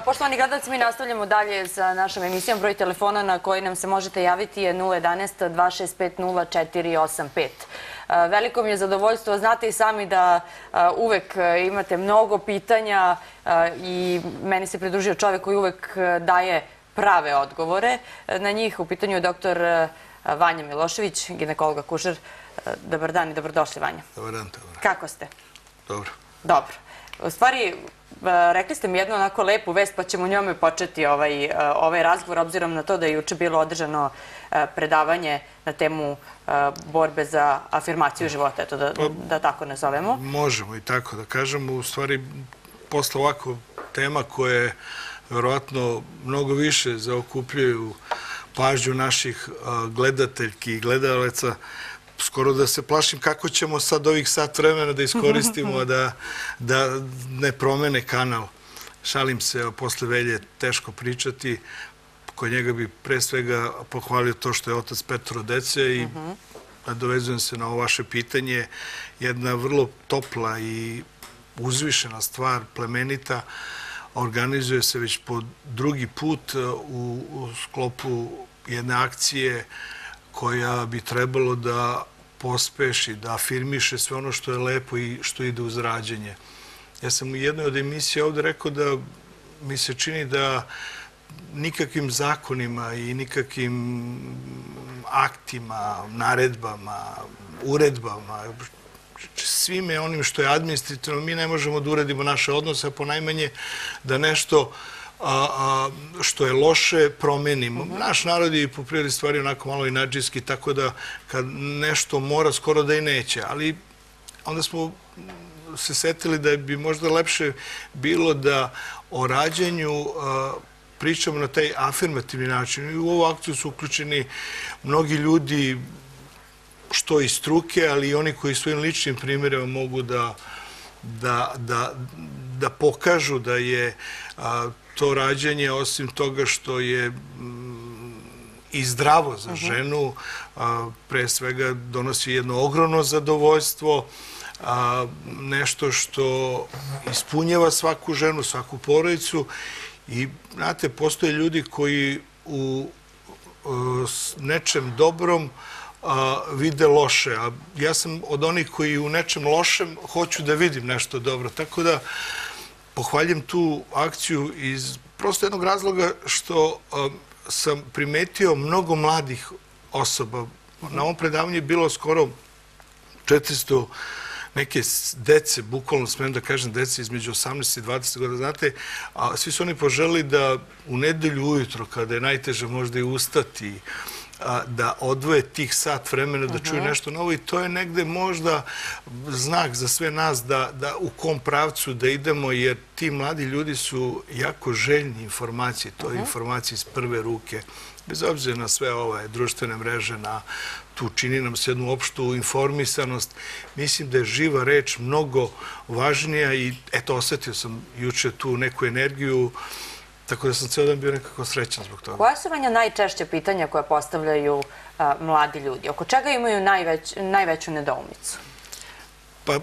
Poštovani gledalci, mi nastavljamo dalje sa našom emisijom. Broj telefona na koji nam se možete javiti je 011 265 0485. Veliko mi je zadovoljstvo. Znate i sami da uvek imate mnogo pitanja i meni se pridružio čovek koji uvek daje prave odgovore. Na njih u pitanju je doktor Vanja Milošević, ginekologa kužer. Dobar dan i dobrodošli, Vanja. Dobar dan, dobar. Kako ste? Dobro. Dobro. U stvari, rekli ste mi jednu onako lepu vest, pa ćemo njome početi ovaj, ovaj razgovor, obzirom na to da je juče bilo održano predavanje na temu borbe za afirmaciju života, eto da, pa, da tako nazovemo. Možemo i tako da kažemo. U stvari, posle ovako tema koje verovatno mnogo više zaokupljaju pažnju naših gledateljki i gledalaca, skoro da se plašim kako ćemo sad ovih sat vremena da iskoristimo da, da ne promene kanal. Šalim se, posle velje teško pričati. Kod njega bi pre svega pohvalio to što je otac petro dece i nadovezujem se na ovo vaše pitanje. Jedna vrlo topla i uzvišena stvar, plemenita, organizuje se već po drugi put u, u sklopu jedne akcije koja bi trebalo da pospeši, da afirmiše sve ono što je lepo i što ide uz rađenje. Ja sam u jednoj od emisija ovde rekao da mi se čini da nikakvim zakonima i nikakvim aktima, naredbama, uredbama, svime onim što je administrativno, mi ne možemo da uredimo naše odnose, a po najmanje da nešto a, što je loše promenimo. Naš narod je po prirodi stvari onako malo inađijski, tako da kad nešto mora, skoro da i neće. Ali onda smo se setili da bi možda lepše bilo da o rađenju pričamo na taj afirmativni način. I u ovu akciju su uključeni mnogi ljudi, što iz struke, ali i oni koji svojim ličnim primjerima mogu da, da, da, da pokažu da je to rađanje, osim toga što je mm, i zdravo za mhm. ženu, pre svega donosi jedno ogromno zadovoljstvo, nešto što ispunjava svaku ženu, svaku porodicu i, znate, postoje ljudi koji u nečem dobrom vide loše, a ja sam od onih koji u nečem lošem hoću da vidim nešto dobro, tako da pohvaljem tu akciju iz prosto jednog razloga što um, sam primetio mnogo mladih osoba. Na ovom predavanju je bilo skoro 400 neke dece, bukvalno smem da kažem dece između 18 i 20 godina, znate, a svi su oni poželi da u nedelju ujutro, kada je najteže možda i ustati, da odvoje tih sat vremena, da čuju nešto novo i to je negde možda znak za sve nas da, da u kom pravcu da idemo, jer ti mladi ljudi su jako željni informacije, to je informacije iz prve ruke, bez obzira na sve ove društvene mreže, na tu čini nam se jednu opštu informisanost. Mislim da je živa reč mnogo važnija i eto, osetio sam juče tu neku energiju Tako da sam ceo dan bio nekako srećan zbog toga. Koja su vanja najčešće pitanja koja postavljaju mladi ljudi? Oko čega imaju najveću nedoumicu? Pa,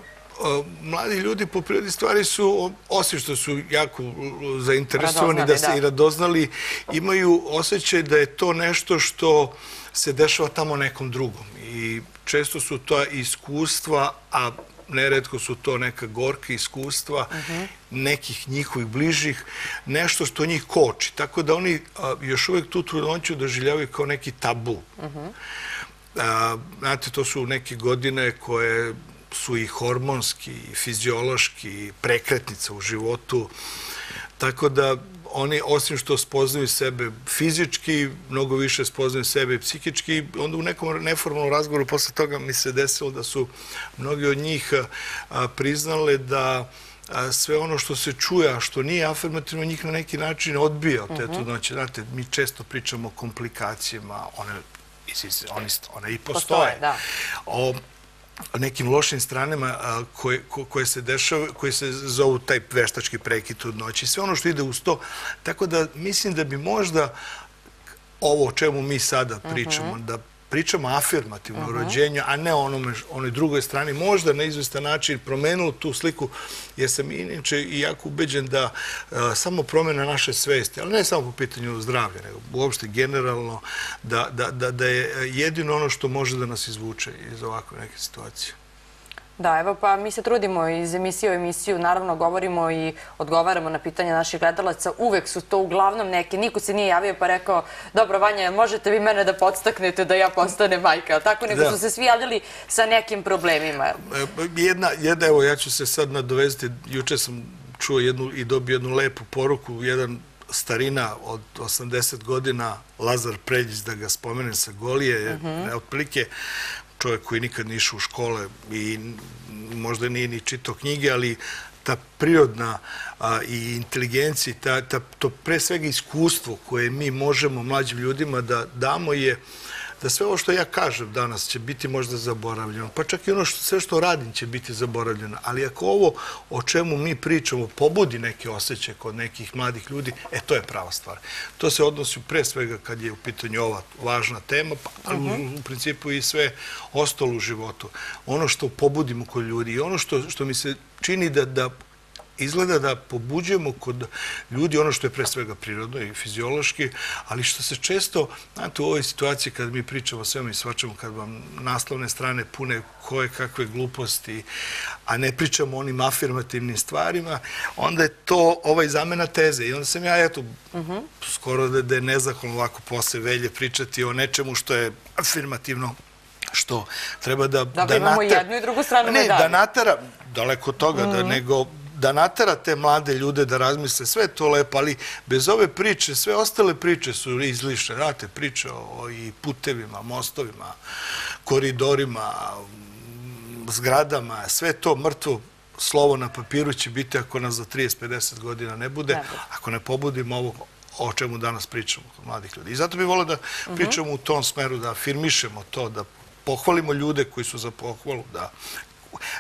mladi ljudi po prirodi stvari su, osim što su jako zainteresovani da se i radoznali, imaju osjećaj da je to nešto što se dešava tamo nekom drugom. I često su to iskustva, a neredko su to neka gorka iskustva nekih njihovih bližih, nešto što njih koči. Tako da oni još uvek tu trudnoću doživljavaju kao neki tabu. Znate, to su neke godine koje su i hormonski, i fiziološki, i prekretnica u životu. Tako da oni, osim što spoznaju sebe fizički, mnogo više spoznaju sebe psihički, onda u nekom neformalnom razgovoru posle toga mi se desilo da su mnogi od njih priznale da sve ono što se čuje, a što nije afirmativno, njih na neki način odbija od te mhm. trudnoće. Znate, mi često pričamo o komplikacijama, one, one i postoje. Postoje, da nekim lošim stranama koje, koje se dešava, koje se zovu taj veštački prekid od noći. Sve ono što ide uz to. Tako da mislim da bi možda ovo o čemu mi sada pričamo, mhm. da pričamo afirmativno o rođenju, a ne onome, onoj drugoj strani, možda na izvestan način promenulo tu sliku, jer sam inače i jako ubeđen da e, samo promjena naše svesti, ali ne samo po pitanju zdravlja, nego uopšte generalno, da, da, da, da je jedino ono što može da nas izvuče iz ovakve neke situacije. Da, evo pa mi se trudimo iz emisije u emisiju, naravno govorimo i odgovaramo na pitanja naših gledalaca. Uvek su to uglavnom neke, niko se nije javio pa rekao, dobro Vanja, možete vi mene da podstaknete da ja postane majka, tako nego su se svi javljali sa nekim problemima. E, jedna, jedna, evo ja ću se sad nadovezati, juče sam čuo jednu i dobio jednu lepu poruku, jedan starina od 80 godina, Lazar Pređić, da ga spomenem sa Golije, mhm. otprilike čovjek koji nikad nije išao u škole i možda nije ni čitao knjige, ali ta prirodna i inteligencija, to pre svega iskustvo koje mi možemo mlađim ljudima da damo je da sve ovo što ja kažem danas će biti možda zaboravljeno, pa čak i ono što, sve što radim će biti zaboravljeno, ali ako ovo o čemu mi pričamo pobudi neke osjećaje kod nekih mladih ljudi, e, to je prava stvar. To se odnosi pre svega kad je u pitanju ova važna tema, pa, mhm. u principu i sve ostalo u životu. Ono što pobudimo kod ljudi i ono što, što mi se čini da, da izgleda da pobuđujemo kod ljudi ono što je pre svega prirodno i fiziološki, ali što se često, znate, u ovoj situaciji kad mi pričamo svema i svačamo, kad vam naslovne strane pune koje kakve gluposti, a ne pričamo o onim afirmativnim stvarima, onda je to ovaj zamena teze. I onda sam ja, eto, skoro da je nezahvalno ovako posle velje pričati o nečemu što je afirmativno što treba da... Dobro, imamo jednu i drugu stranu medalje. Ne, da natara, daleko toga, da mhm. nego da natera te mlade ljude da razmisle, sve to lepo, ali bez ove priče, sve ostale priče su izlišne. Znate, priče o i putevima, mostovima, koridorima, zgradama, sve to mrtvo slovo na papiru će biti ako nas za 30-50 godina ne bude, ako ne pobudimo ovo o čemu danas pričamo kod mladih ljudi. I zato bih volio da mhm. pričamo u tom smeru, da afirmišemo to, da pohvalimo ljude koji su za pohvalu, da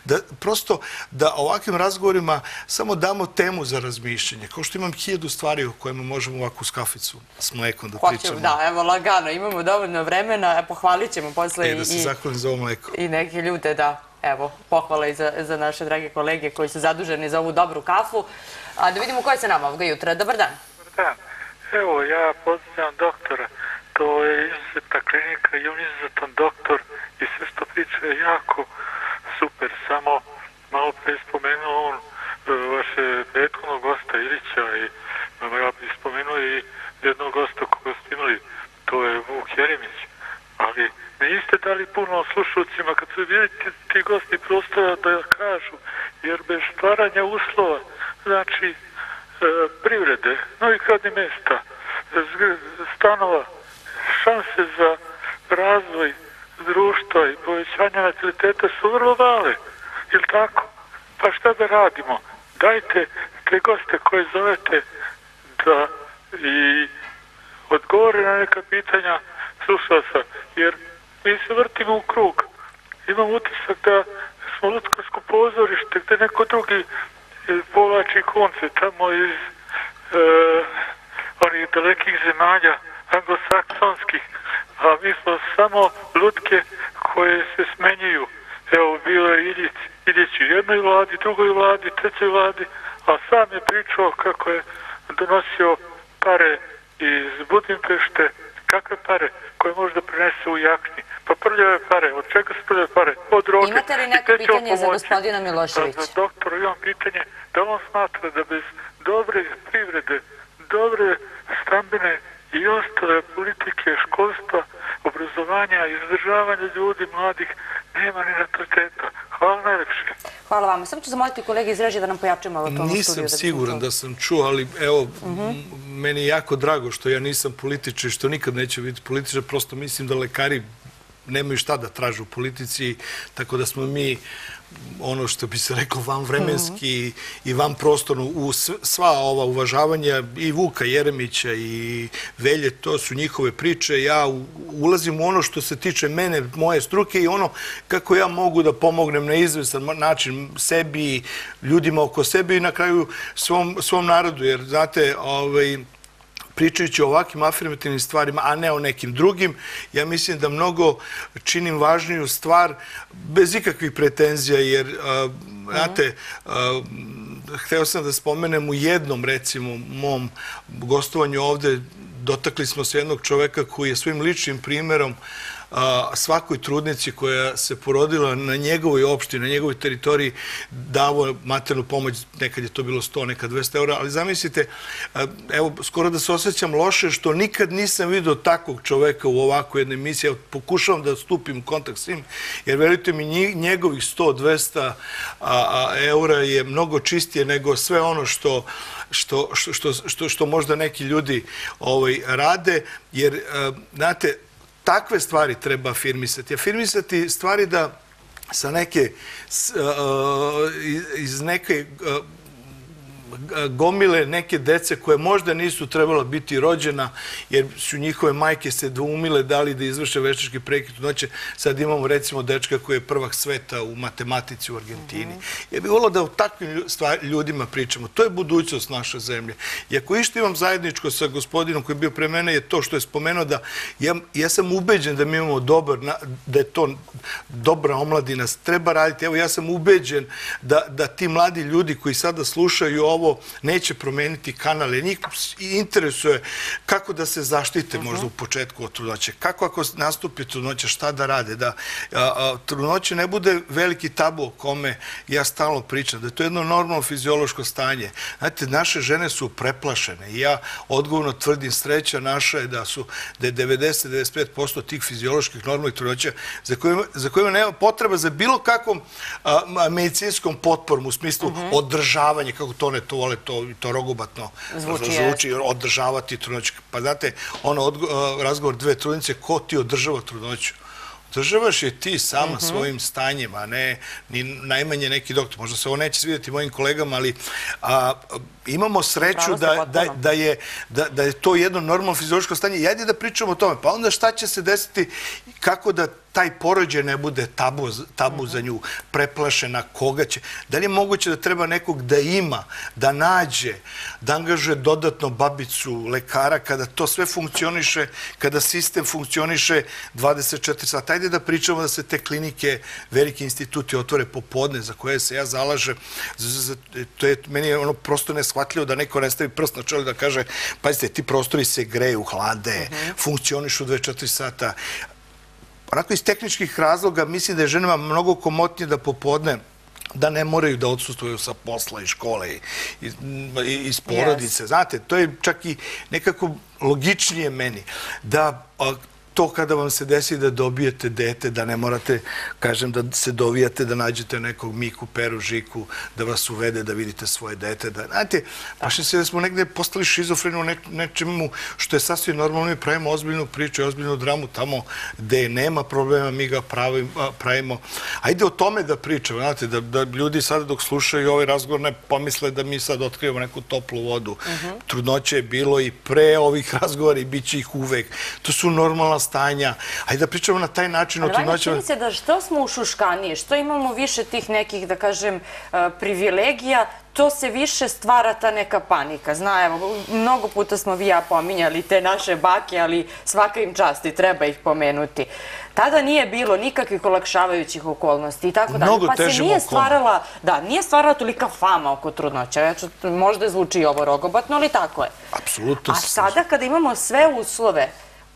da prosto da ovakvim razgovorima samo damo temu za razmišljanje. Kao što imam hiljadu stvari o kojima možemo ovakvu skaficu s mlekom da pričamo. Da, evo, lagano, imamo dovoljno vremena, pohvalit ćemo posle i... Da se zahvalim za ovo mleko. I neke ljude, da, evo, pohvala i za naše drage kolege koji su zaduženi za ovu dobru kafu. A da vidimo ko je sa nama ovoga jutra. Dobar dan. Dobar dan. Evo, ja pozdravljam doktora. To je izuzetna klinika i on izuzetan doktor i sve što priča je jako super, samo malo pre spomenuo on e, vaše prethodnog gosta Ilića i ja bih spomenuo i jednog gosta koga ste imali, to je Vuk Jeremić, ali niste dali puno slušalcima kad su bili ti gosti prostora da kažu, jer bez stvaranja uslova, znači e, privrede, novih radnih mesta, stanova, šanse za razvoj društva i povećanja nataliteta su vrlo male. Ili tako? Pa šta da radimo? Dajte te goste koje zovete da i odgovore na neka pitanja slušalca, jer mi se vrtimo u krug. Imam utisak da smo lutkarsko pozorište gde neko drugi povlači konce tamo iz e, onih dalekih zemalja anglosaksonskih a mi smo samo lutke koje se smenjuju. Evo, bilo je Iljić, Iljić u jednoj vladi, drugoj vladi, trećoj vladi, a sam je pričao kako je donosio pare iz Budimpešte, kakve pare koje možda prinese u jakni. Pa prljave pare, od čega se prljave pare? Od droge. Imate li neko pitanje za gospodina Miloševića? Za doktora imam pitanje da on smatra da bez dobre privrede, dobre stambene i ostale politike, školstva, obrazovanja i izdržavanja ljudi, mladih, nema ni nataliteta. Hvala najlepše. Hvala vam. Samo ću zamoliti kolege iz režije da nam ovo tomu studiju. Nisam siguran da sam čuo, ali evo, mhm. meni je jako drago što ja nisam političar, što nikad neću biti političar, prosto mislim da lekari nemaju šta da tražu u politici, tako da smo mi ono što bi se reklo van vremenski i van prostorno u sva ova uvažavanja i Vuka Jeremića i Velje, to su njihove priče. Ja ulazim u ono što se tiče mene, moje struke i ono kako ja mogu da pomognem na izvestan način sebi, ljudima oko sebe i na kraju svom, svom narodu. Jer, znate, ovaj, pričajući o ovakvim afirmativnim stvarima, a ne o nekim drugim, ja mislim da mnogo činim važniju stvar bez ikakvih pretenzija, jer, a, znate, a, hteo sam da spomenem u jednom, recimo, mom gostovanju ovde, dotakli smo se jednog čoveka koji je svojim ličnim primerom a, svakoj trudnici koja se porodila na njegovoj opštini, na njegovoj teritoriji davo maternu pomoć, nekad je to bilo 100, nekad 200 eura, ali zamislite, a, evo, skoro da se osjećam loše što nikad nisam vidio takvog čoveka u ovakvoj jednoj emisiji, pokušavam da stupim u kontakt s njim, jer verujte mi, njegovih 100, 200 eura je mnogo čistije nego sve ono što, što, što, što možda neki ljudi ovaj, rade, jer, znate, takve stvari treba afirmisati. Afirmisati stvari da sa neke, iz neke gomile neke dece koje možda nisu trebala biti rođena jer su njihove majke se dvoumile da li da izvrše veštački prekid noće. Sad imamo recimo dečka koji je prvak sveta u matematici u Argentini. Ja bih volio da o takvim ljudima pričamo. To je budućnost naše zemlje. I ako išto imam zajedničko sa gospodinom koji je bio pre mene je to što je spomenuo da ja, ja sam ubeđen da mi imamo dobar, da je to dobra omladina. Treba raditi. Evo ja sam ubeđen da, da ti mladi ljudi koji sada slušaju ovo ovo neće promeniti kanale. Njih interesuje kako da se zaštite možda u početku od trudnoće. Kako ako nastupi trudnoće, šta da rade? Da trudnoće ne bude veliki tabu o kome ja stalno pričam. Da je to jedno normalno fiziološko stanje. Znate, naše žene su preplašene i ja odgovorno tvrdim sreća naša je da su da je 90-95% tih fizioloških normalnih trudnoća za kojima, za kojima nema potreba za bilo kakvom medicinskom potporom u smislu mhm. održavanja, kako to ne to vole to, to rogobatno zvuči, zvuči održavati trudnoću. Pa znate, ono odgo, razgovor dve trudnice, ko ti održava trudnoću? Održavaš je ti sama mhm. svojim stanjem, a ne ni najmanje neki doktor. Možda se ovo neće svidjeti mojim kolegama, ali a, imamo sreću da, da, da, je, da, da je to jedno normalno fiziološko stanje. I ajde da pričamo o tome. Pa onda šta će se desiti, kako da taj porođaj ne bude tabu, tabu za nju, preplašena, koga će. Da li je moguće da treba nekog da ima, da nađe, da angažuje dodatno babicu, lekara, kada to sve funkcioniše, kada sistem funkcioniše 24 sata. Ajde da pričamo da se te klinike, veliki instituti otvore popodne, za koje se ja zalažem. To je, meni je ono prosto neshvatljivo da neko ne stavi prst na čelo da kaže, pazite, ti prostori se greju, hlade, mhm. funkcionišu 24 sata onako iz tehničkih razloga mislim da je ženama mnogo komotnije da popodne da ne moraju da odsustuju sa posla i škole i iz porodice. Znate, to je čak i nekako logičnije meni. Da to kada vam se desi da dobijete dete, da ne morate, kažem, da se dovijate, da nađete nekog Miku, Peru, Žiku, da vas uvede, da vidite svoje dete. Da, znate, paše se da smo negde postali šizofreni u nečemu što je sasvim normalno. Mi pravimo ozbiljnu priču i ozbiljnu dramu tamo gde nema problema, mi ga pravimo. Ajde o tome da pričamo, znate, da, da ljudi sada dok slušaju ovaj razgovor ne pomisle da mi sad otkrivamo neku toplu vodu. Mhm. Trudnoće je bilo i pre ovih razgovora i bit će ih uvek. To su normalna stanja. Ajde da pričamo na taj način o trudnoćama. Ali se da što smo ušuškaniji, što imamo više tih nekih, da kažem, e, privilegija, to se više stvara ta neka panika. Zna, evo, mnogo puta smo vi ja pominjali te naše bake, ali svaka im čast i treba ih pomenuti. Tada nije bilo nikakvih olakšavajućih okolnosti i tako dalje. Pa se nije stvarala, da, nije stvarala tolika fama oko trudnoća. Ja ću, možda zvuči ovo rogobatno, ali tako je. Apsolutno. A sada kada imamo sve uslove,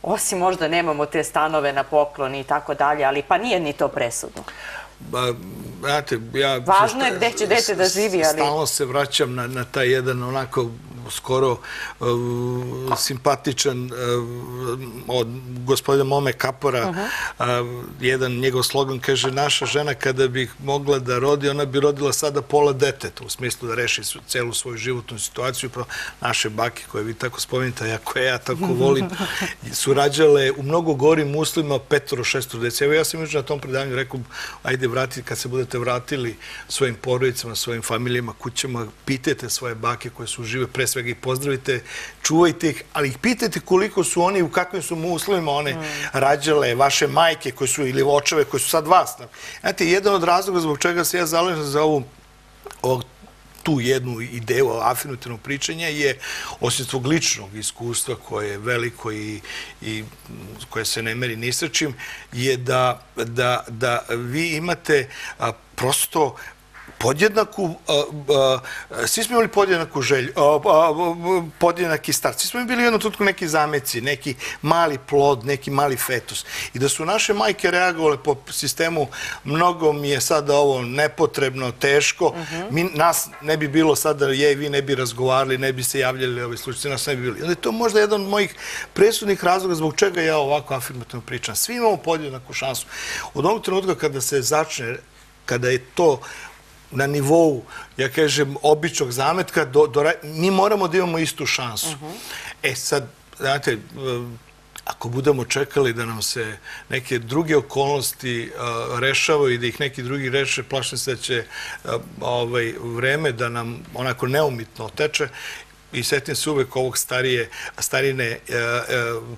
osim možda nemamo te stanove na pokloni i tako dalje, ali pa nije ni to presudno. Ba, ja... Važno je gde će dete da živi, ali... Stalno se vraćam na, na taj jedan onako skoro uh, simpatičan uh, od gospodina Mome Kapora. -huh. uh, jedan njegov slogan kaže naša žena kada bi mogla da rodi, ona bi rodila sada pola deteta, u smislu da reši celu svoju životnu situaciju. Pa naše bake koje vi tako spominjate, a koje ja tako volim, su rađale u mnogo gorim uslima petoro, šestoro dece. Evo ja sam juče na tom predavanju rekao, ajde vratiti, kad se budete vratili svojim porodicama, svojim familijama, kućama, pitajte svoje bake koje su žive pre svega ih pozdravite, čuvajte ih, ali ih pitajte koliko su oni, u kakvim su mu uslovima one rađale, vaše majke koje su, ili očeve koje su sad vas. Znate, jedan od razloga zbog čega se ja zalažem za ovu, tu jednu ideju afirmativnog pričanja je, osim svog ličnog iskustva koje je veliko i, koje se ne meri ni sa je da, da, da vi imate prosto podjednaku, svi smo imali podjednaku želju, podjednaki start. Svi smo bili jednom tutku neki zameci, neki mali plod, neki mali fetus. I da su naše majke reagovale po sistemu mnogo mi je sada ovo nepotrebno, teško, mi, nas ne bi bilo sada, je, vi ne bi razgovarali, ne bi se javljali ove slučaje, nas ne bi bili. Onda je to možda jedan od mojih presudnih razloga zbog čega ja ovako afirmativno pričam. Svi imamo podjednaku šansu. Od onog trenutka kada se začne kada je to na nivou, ja kažem, običnog zametka, do, do, mi moramo da imamo istu šansu. Uh -huh. E sad, znate, ako budemo čekali da nam se neke druge okolnosti uh, rešavaju i da ih neki drugi reše, plašim se da će uh, ovaj, vreme da nam onako neumitno teče i setim se uvek ovog starije, starine e, e,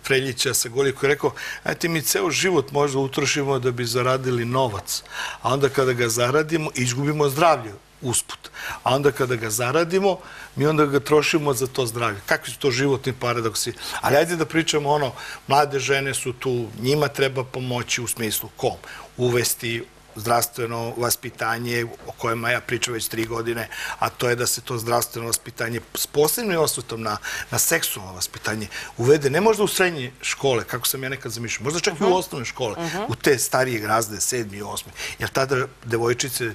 Preljića sa Golje koji je rekao, ajte mi ceo život možda utrošimo da bi zaradili novac, a onda kada ga zaradimo, izgubimo zdravlje usput. A onda kada ga zaradimo, mi onda ga trošimo za to zdravlje. Kakvi su to životni paradoksi? Ali ajde da pričamo ono, mlade žene su tu, njima treba pomoći u smislu kom? Uvesti zdravstveno vaspitanje o kojem ja pričam već tri godine, a to je da se to zdravstveno vaspitanje s posebnim osvetom na, na seksualno vaspitanje uvede ne možda u srednje škole, kako sam ja nekad zamišljao, možda čak i u mhm. osnovne škole, mhm. u te starije grazde, sedmi i osmi, jer tada devojčice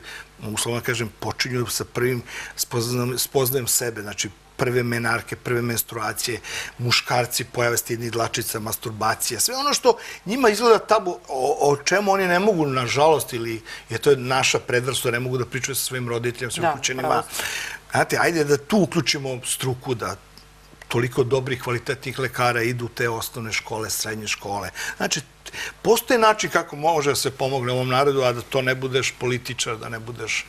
uslovno kažem, počinju sa prvim spoznajem sebe, znači prve menarke, prve menstruacije, muškarci, pojave stidnih dlačica, masturbacija, sve ono što njima izgleda tabu, o, o čemu oni ne mogu, nažalost, ili je to naša predvrsta, ne mogu da pričaju sa svojim roditeljima, svojim da, uključenima. Znate, ajde da tu uključimo struku, da toliko dobrih, kvalitetnih lekara idu u te osnovne škole, srednje škole. Znači, postoje način kako može da se pomogne ovom narodu, a da to ne budeš političar, da ne budeš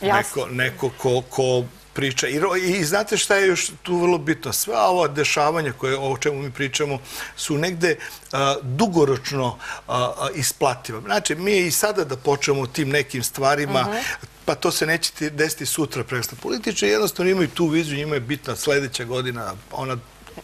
neko, neko ko, ko priča. I, I znate šta je još tu vrlo bitno? Sva ova dešavanja koje, o čemu mi pričamo su negde a, dugoročno a, isplativa. Znači, mi i sada da počnemo tim nekim stvarima, mhm. pa to se neće desiti sutra preksta. Političe jednostavno imaju tu viziju, njima je bitna sledeća godina, ona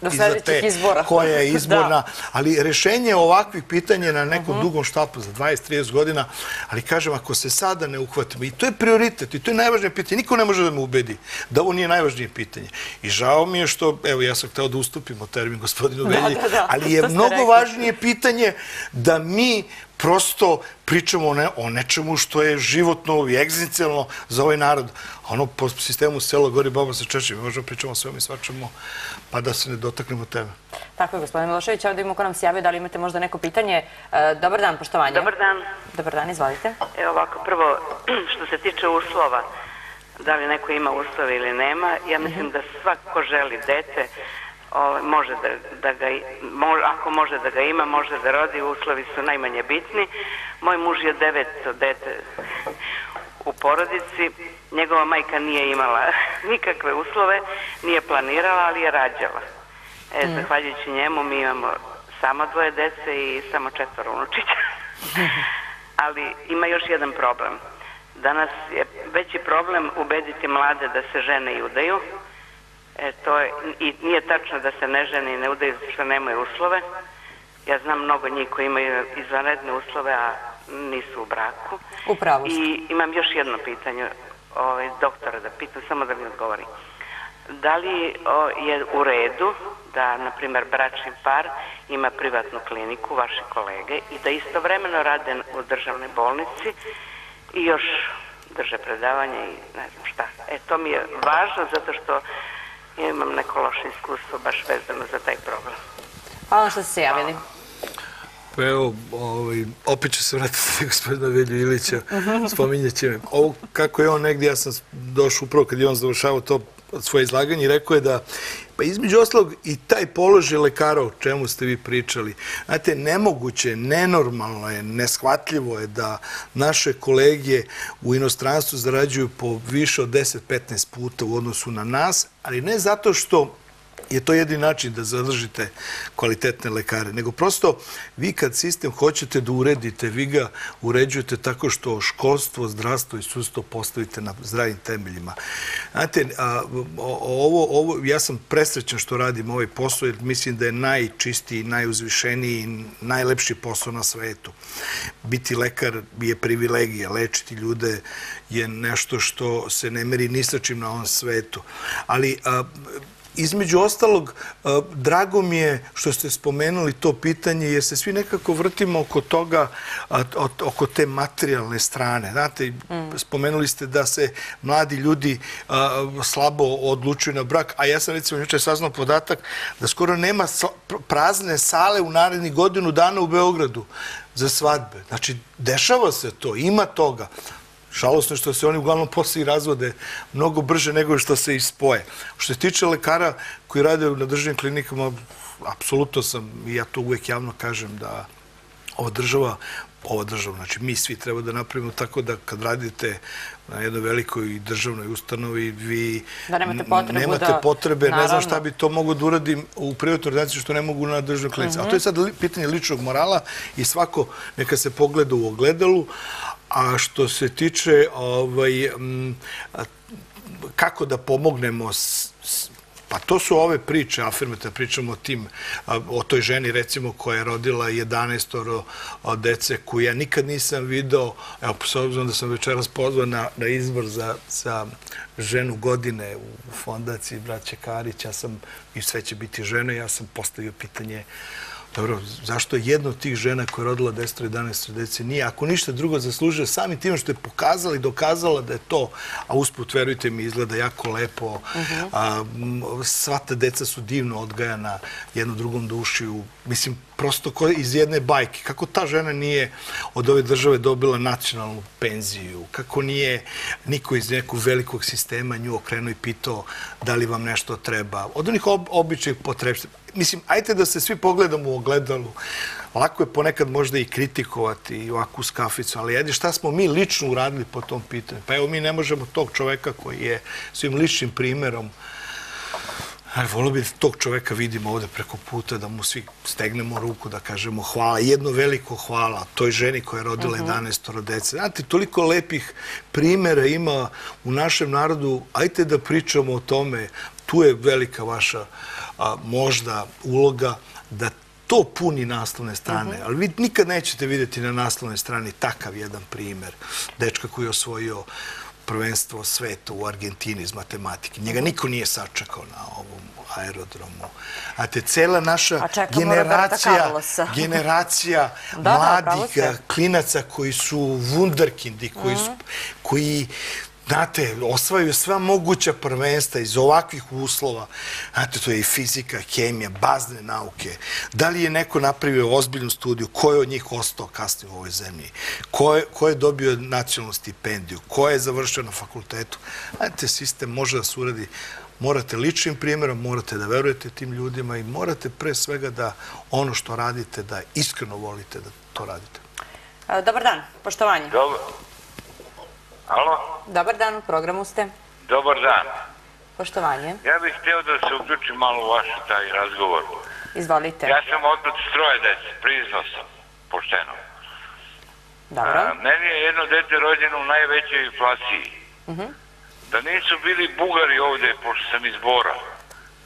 do sledećih izbora. koja je izborna, da. ali rešenje ovakvih pitanja na nekom uh -huh. dugom štapu za 20-30 godina, ali kažem, ako se sada ne uhvatimo, i to je prioritet, i to je najvažnije pitanje, niko ne može da me ubedi da ovo nije najvažnije pitanje. I žao mi je što, evo, ja sam hteo da ustupimo termin gospodinu da, Velji, da, ali je mnogo važnije pitanje da mi prosto pričamo ne, o nečemu što je životno i egzistencijalno za ovaj narod. Ono po sistemu selo gori baba sa češćima, možemo da pričamo o svemu i svačemu, pa da se ne dotaknemo teme. Tako je, gospodin Milošević, evo da imamo ko nam se javio, da li imate možda neko pitanje. E, dobar dan, poštovanje. Dobar dan. Dobar dan, izvolite. Evo ovako, prvo, što se tiče uslova, da li neko ima uslove ili nema, ja mislim da svako želi dete, Ovaj, može da, da ga, mo, ako može da ga ima, može da rodi, uslovi su najmanje bitni. Moj muž je deveto dete u porodici, njegova majka nije imala nikakve uslove, nije planirala, ali je rađala. E, mm. zahvaljujući njemu mi imamo samo dvoje dece i samo četvoro unučića. ali ima još jedan problem. Danas je veći problem ubediti mlade da se žene i udaju, E, to je, I nije tačno da se ne ženi ne udaju što nemaju uslove. Ja znam mnogo njih koji imaju izvanredne uslove, a nisu u braku. Upravo I imam još jedno pitanje ovaj, doktora da pitam, samo da mi odgovori. Da li o, je u redu da, na primjer, bračni par ima privatnu kliniku, vaše kolege, i da istovremeno rade u državnoj bolnici i još drže predavanje i ne znam šta. E, to mi je važno zato što ja imam neko loše iskustvo baš vezano za taj problem. Hvala što ste se javili. Pa evo, ovaj, opet ću se vratiti na gospodina Velju Ilića, spominjat će me. Ovo, kako je on negdje, ja sam došao upravo kad je on završavao to svoje izlaganje i rekao je da Pa između oslog i taj položaj lekara o čemu ste vi pričali. Znate, nemoguće, nenormalno je, neshvatljivo je da naše kolege u inostranstvu zarađuju po više od 10-15 puta u odnosu na nas, ali ne zato što je to jedini način da zadržite kvalitetne lekare. Nego prosto vi kad sistem hoćete da uredite, vi ga uređujete tako što školstvo, zdravstvo i sustvo postavite na zdravim temeljima. Znate, a, ovo, ovo, ja sam presrećan što radim ovaj posao jer mislim da je najčistiji, najuzvišeniji i najlepši posao na svetu. Biti lekar je privilegija, lečiti ljude je nešto što se ne meri ni sa na ovom svetu. Ali Između ostalog, e, drago mi je što ste spomenuli to pitanje, jer se svi nekako vrtimo oko toga, oko te materijalne strane. Znate, spomenuli ste da se mladi ljudi slabo odlučuju na brak, a ja sam recimo juče saznao podatak da skoro nema prazne sale u narednih godinu dana u Beogradu za svadbe. Znači, dešava se to, ima toga. Žalostno što se oni uglavnom posle i razvode mnogo brže nego što se ispoje. Što se tiče lekara koji rade na državnim klinikama, apsolutno sam, i ja to uvek javno kažem, da ova država ova država, znači mi svi treba da napravimo tako da kad radite na jednoj velikoj državnoj ustanovi, vi da nemate, potrebu nemate da, potrebe, ne znam šta bi to mogo da uradim u privatnoj organizaciji što ne mogu na državnoj klinici. A to je sad pitanje ličnog morala i svako neka se pogleda u ogledalu, A što se tiče ovaj, kako da pomognemo Pa to su ove priče, afirmativne, pričamo o tim, o toj ženi recimo koja je rodila 11 dece koju ja nikad nisam video, evo s obzirom da sam večeras pozvan na, na izbor za, za ženu godine u fondaciji braće Karić, ja sam, i sve će biti žene, ja sam postavio pitanje Dobro, zašto jedna od tih žena koja je rodila 10 11 dece nije, ako ništa drugo zaslužuje samim tim što je pokazala i dokazala da je to, a usput, verujte mi, izgleda jako lepo, a, sva ta deca su divno odgajana jedno drugom dušiju, mislim, prosto iz jedne bajke. Kako ta žena nije od ove države dobila nacionalnu penziju? Kako nije niko iz nekog velikog sistema nju okrenuo i pitao da li vam nešto treba? Od onih ob običajih potrebština. Mislim, ajte da se svi pogledamo u ogledalu. Lako je ponekad možda i kritikovati ovakvu skaficu, ali ajde šta smo mi lično uradili po tom pitanju? Pa evo, mi ne možemo tog čoveka koji je svim ličnim primerom Ali volio bi da tog čoveka vidimo ovde preko puta, da mu svi stegnemo ruku, da kažemo hvala, jedno veliko hvala toj ženi koja je rodila 11 mhm. dece. Znate, toliko lepih primera ima u našem narodu, ajte da pričamo o tome, tu je velika vaša a, možda uloga da to puni naslovne strane, mhm. ali vi nikad nećete videti na naslovnoj strani takav jedan primer dečka koji je osvojio prvenstvo sveta u Argentini iz matematike. Njega niko nije sačekao na ovom aerodromu. A te cela naša generacija, generacija da, da mladih klinaca koji su wunderkindi, koji, su, mhm. koji Znate, osvajaju sva moguća prvenstva iz ovakvih uslova. Znate, to je i fizika, hemija, bazne nauke. Da li je neko napravio ozbiljnu studiju? Ko je od njih ostao kasnije u ovoj zemlji? Ko je, ko je dobio nacionalnu stipendiju? Ko je završio na fakultetu? Znate, sistem može da se uradi morate ličnim primjerom, morate da verujete tim ljudima i morate pre svega da ono što radite, da iskreno volite da to radite. Dobar dan, poštovanje. Dobar. Alo? Dobar dan, u programu ste. Dobar dan. Poštovanje. Ja bih htio da se uključim malo u vaš taj razgovor. Izvolite. Ja sam otac troje dece, priznao sam, pošteno. Dobro. A, meni je jedno dete rođeno u najvećoj inflaciji. Uh. -huh. Da nisu bili Bugari ovde, pošto sam iz Bora,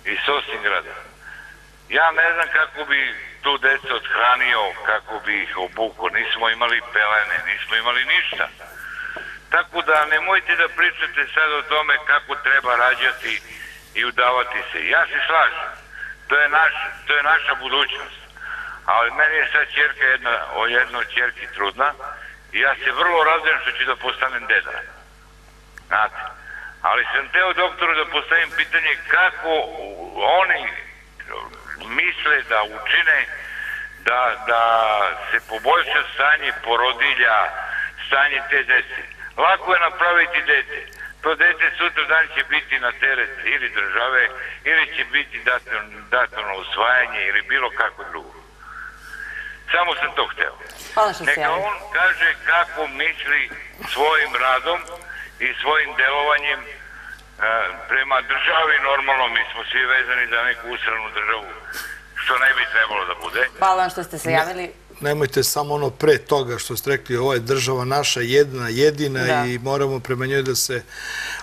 iz Sosingrada. Ja ne znam kako bi tu decu odhranio, kako bi ih obuko. Nismo imali pelene, nismo imali ništa. Tako da nemojte da pričate sad o tome kako treba rađati i udavati se. Ja se slažem. To je, naš, to je naša budućnost. Ali meni je sad čerka jedna, o jednoj čerki trudna i ja se vrlo razujem što ću da postanem deda. Znate. Ali sam teo doktoru da postavim pitanje kako oni misle da učine da, da se poboljša stanje porodilja, stanje te dece. Lako je napraviti dete. To dete sutra dan će biti na teret ili države, ili će biti dato, dato na usvajanje ili bilo kako drugo. Samo sam to hteo. Hvala što Neka on kaže kako misli svojim radom i svojim delovanjem prema državi normalno mi smo svi vezani za neku usranu državu što ne bi trebalo da bude. Hvala vam što ste se javili. Nemojte samo ono pre toga što ste rekli, ovo je država naša jedna, jedina Da. i moramo prema njoj da se